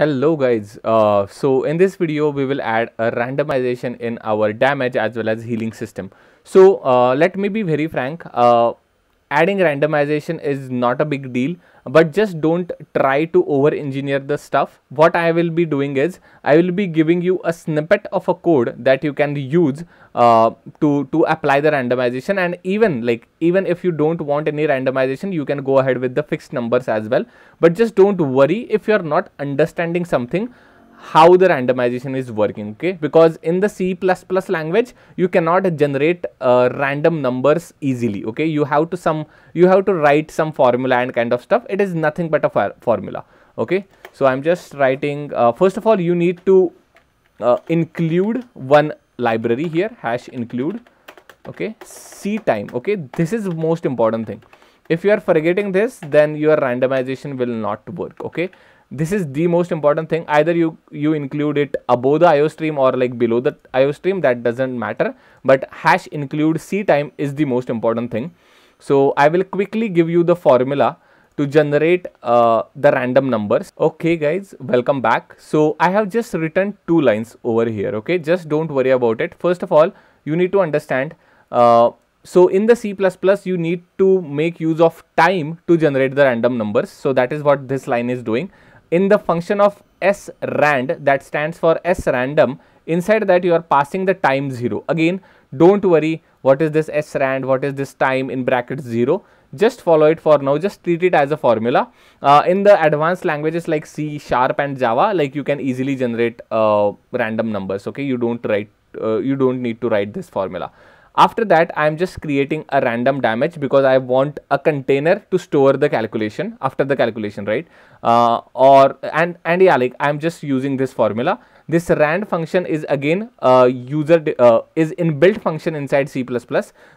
Hello guys, uh, so in this video we will add a randomization in our damage as well as healing system. So uh, let me be very frank, uh, adding randomization is not a big deal but just don't try to over engineer the stuff. What i will be doing is i will be giving you a snippet of a code that you can use uh, to to apply the randomization. And even like even if you don't want any randomization you can go ahead with the fixed numbers as well. But just don't worry if you are not understanding something how the randomization is working okay? Because in the c++ language you cannot generate uh, random numbers easily okay? You have to some you have to write some formula and kind of stuff. It is nothing but a formula okay? So i'm just writing uh, first of all you need to uh, include one library here hash include okay? C time okay? This is most important thing. If you are forgetting this then your randomization will not work okay this is the most important thing. Either you you include it above the IO stream or like below the IO stream that doesn't matter. But hash include c time is the most important thing. So I will quickly give you the formula to generate uh, the random numbers. Okay guys welcome back. So I have just written two lines over here okay? Just don't worry about it. First of all you need to understand uh, so in the C++ you need to make use of time to generate the random numbers. So that is what this line is doing in the function of srand that stands for s random inside that you are passing the time 0 again don't worry what is this srand what is this time in brackets 0 just follow it for now just treat it as a formula. Uh, in the advanced languages like c sharp and java like you can easily generate uh, random numbers okay? You don't write uh, you don't need to write this formula after that, I am just creating a random damage because I want a container to store the calculation after the calculation, right? Uh, or and and yeah, like I am just using this formula. This rand function is again a user uh, is inbuilt function inside C++.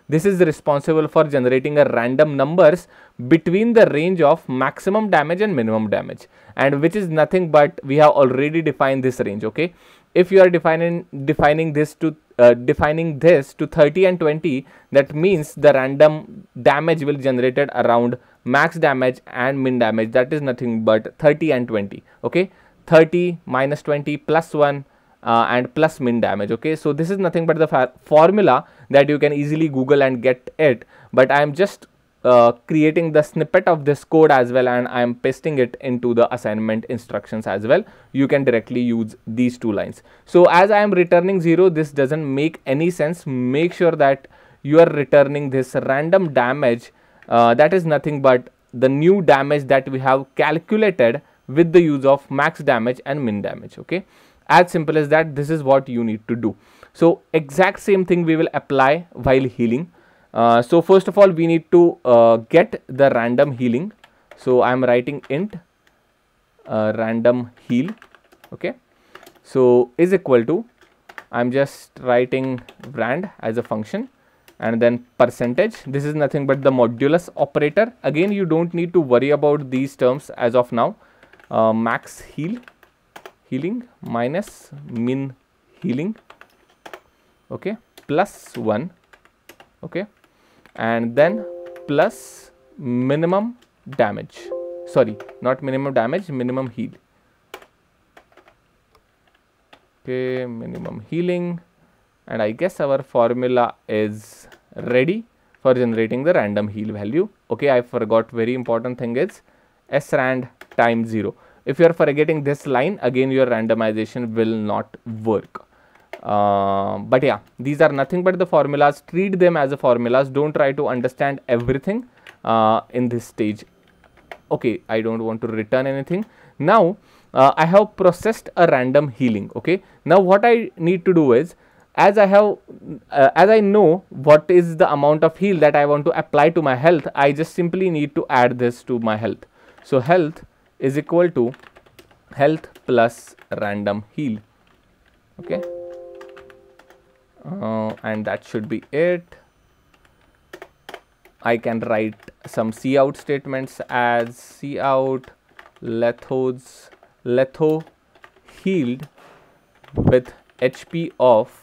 This is responsible for generating a random numbers between the range of maximum damage and minimum damage, and which is nothing but we have already defined this range. Okay, if you are defining defining this to uh, defining this to 30 and 20 that means the random damage will generated around max damage and min damage. That is nothing but 30 and 20 okay? 30 minus 20 plus 1 uh, and plus min damage okay? So this is nothing but the formula that you can easily google and get it. But i am just uh, creating the snippet of this code as well and I am pasting it into the assignment instructions as well. You can directly use these two lines. So as I am returning 0, this doesn't make any sense. Make sure that you are returning this random damage uh, that is nothing but the new damage that we have calculated with the use of max damage and min damage okay as simple as that this is what you need to do so exact same thing we will apply while healing uh, so first of all we need to uh, get the random healing. So i am writing int uh, random heal okay? So is equal to i'm just writing rand as a function and then percentage. This is nothing but the modulus operator. Again you don't need to worry about these terms as of now. Uh, max heal healing minus min healing okay? Plus 1 okay and then plus minimum damage. Sorry not minimum damage minimum heal. Okay minimum healing. And I guess our formula is ready for generating the random heal value. Okay I forgot very important thing is srand time 0 if you are forgetting this line again your randomization will not work uh, but yeah, these are nothing but the formulas. Treat them as a formulas. Don't try to understand everything uh, in this stage. Okay, I don't want to return anything. Now, uh, I have processed a random healing. Okay, now what I need to do is as I have, uh, as I know what is the amount of heal that I want to apply to my health, I just simply need to add this to my health. So, health is equal to health plus random heal. Okay uh, and that should be it. I can write some cout statements as cout lethos letho healed with HP off.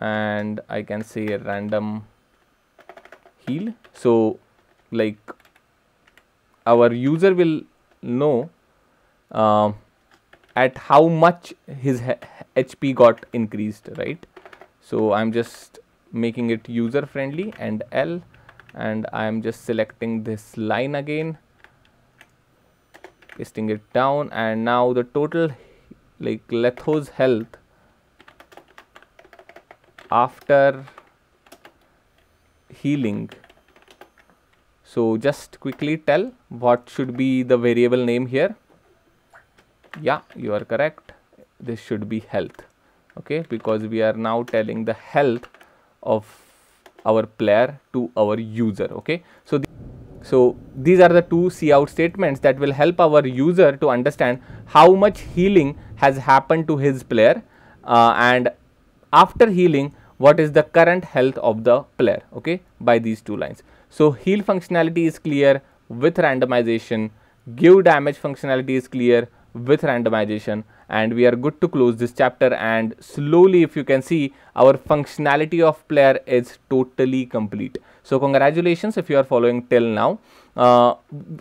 And I can say a random heal. So like our user will know uh, at how much his HP got increased, right? So I'm just making it user friendly and L and I'm just selecting this line again pasting it down and now the total like Letho's health after healing so just quickly tell what should be the variable name here yeah you are correct. This should be health. Okay because we are now telling the health of our player to our user. Okay so th so these are the two cout statements that will help our user to understand how much healing has happened to his player uh, and after healing what is the current health of the player. Okay by these two lines. So heal functionality is clear with randomization. Give damage functionality is clear with randomization and we are good to close this chapter and slowly if you can see our functionality of player is totally complete. So congratulations if you are following till now. Uh,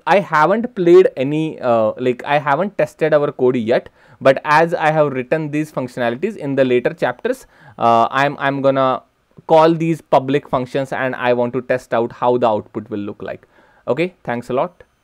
I haven't played any uh, like I haven't tested our code yet but as I have written these functionalities in the later chapters uh, I'm, I'm gonna call these public functions and I want to test out how the output will look like. Okay, thanks a lot.